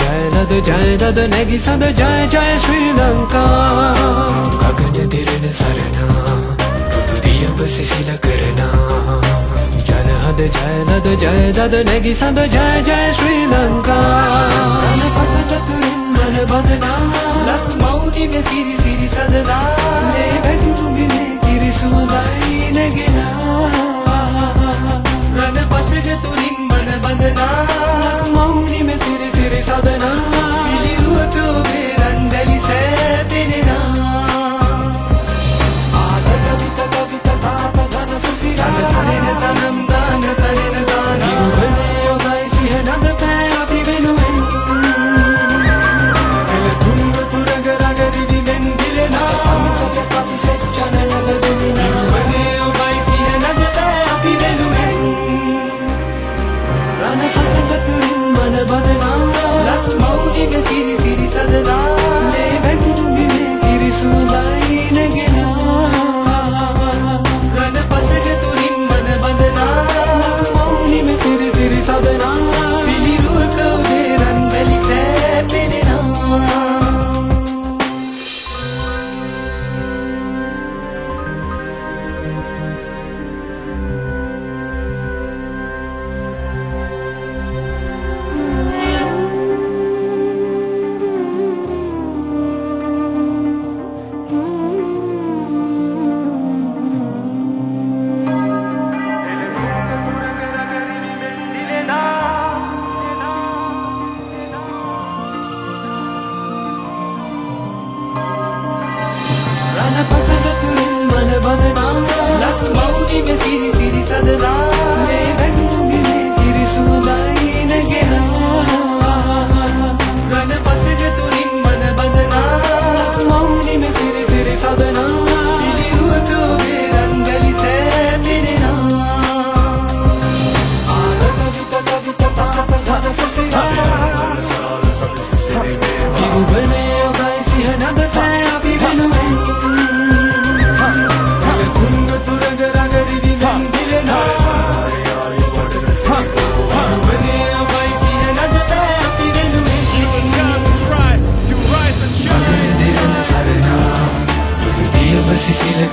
जयलद जयलद नगिसद जय जय श्रीलङ्का गगन तिरन सरना ऋतुदीयब सिसिल करना जलहद जयलद जयलद नगिसद जय जय श्रीलङ्का मन बदना लत मौनी में सिरि सिरि सदना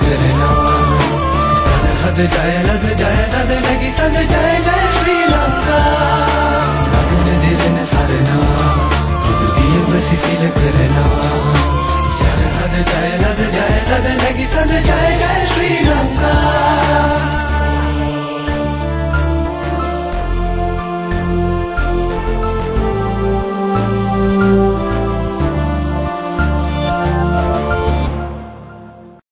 तेरे नाम खत जाए लद जाए दद लगी सद जाए जय श्री लंका